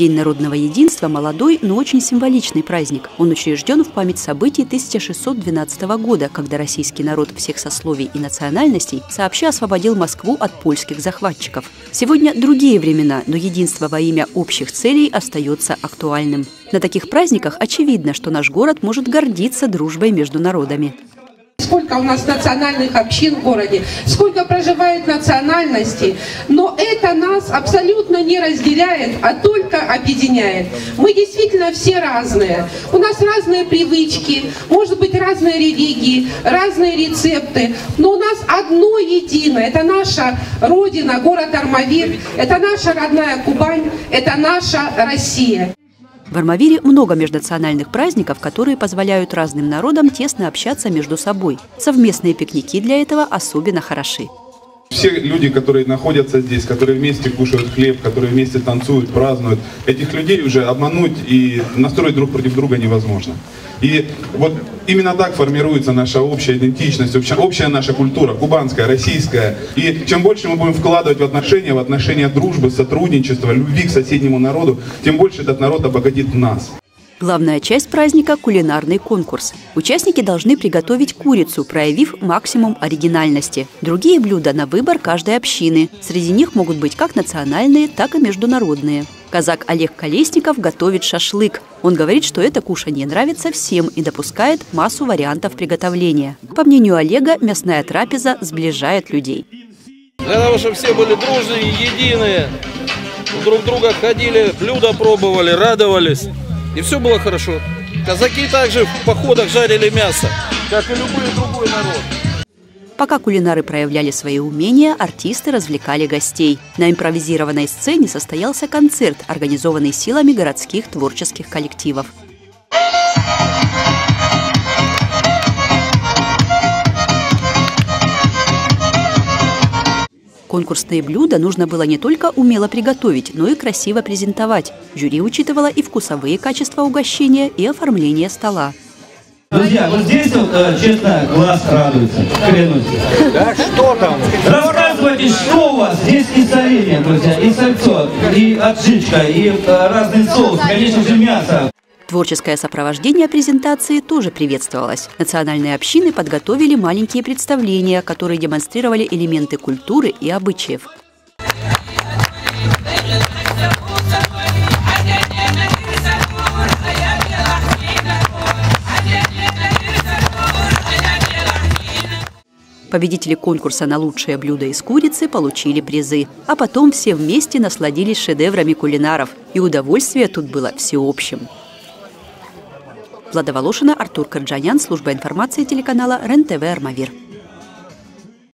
День народного единства – молодой, но очень символичный праздник. Он учрежден в память событий 1612 года, когда российский народ всех сословий и национальностей сообща освободил Москву от польских захватчиков. Сегодня другие времена, но единство во имя общих целей остается актуальным. На таких праздниках очевидно, что наш город может гордиться дружбой между народами сколько у нас национальных общин в городе, сколько проживает национальностей, но это нас абсолютно не разделяет, а только объединяет. Мы действительно все разные. У нас разные привычки, может быть разные религии, разные рецепты, но у нас одно единое. Это наша родина, город Армавир, это наша родная Кубань, это наша Россия. В Армавире много межнациональных праздников, которые позволяют разным народам тесно общаться между собой. Совместные пикники для этого особенно хороши. Все люди, которые находятся здесь, которые вместе кушают хлеб, которые вместе танцуют, празднуют, этих людей уже обмануть и настроить друг против друга невозможно. И вот именно так формируется наша общая идентичность, общая, общая наша культура, кубанская, российская. И чем больше мы будем вкладывать в отношения, в отношения дружбы, сотрудничества, любви к соседнему народу, тем больше этот народ обогатит нас. Главная часть праздника – кулинарный конкурс. Участники должны приготовить курицу, проявив максимум оригинальности. Другие блюда на выбор каждой общины. Среди них могут быть как национальные, так и международные. Казак Олег Колесников готовит шашлык. Он говорит, что это кушание нравится всем и допускает массу вариантов приготовления. По мнению Олега, мясная трапеза сближает людей. Для того, чтобы все были дружные, единые, друг друга ходили, блюда пробовали, радовались. И все было хорошо. Казаки также в походах жарили мясо, как и любой другой народ. Пока кулинары проявляли свои умения, артисты развлекали гостей. На импровизированной сцене состоялся концерт, организованный силами городских творческих коллективов. Конкурсные блюда нужно было не только умело приготовить, но и красиво презентовать. Жюри учитывало и вкусовые качества угощения, и оформление стола. Друзья, вот здесь вот, э, честно, глаз радуется, клянусь. Да что там? Рассказывайте, что у вас здесь и соленье, друзья, и сальцо, и отжичка, и э, разный соус, конечно же, мясо. Творческое сопровождение презентации тоже приветствовалось. Национальные общины подготовили маленькие представления, которые демонстрировали элементы культуры и обычаев. Победители конкурса на лучшее блюдо из курицы получили призы. А потом все вместе насладились шедеврами кулинаров. И удовольствие тут было всеобщим. Влада Волошина, Артур Карджанян, служба информации телеканала РЕН-ТВ «Армавир».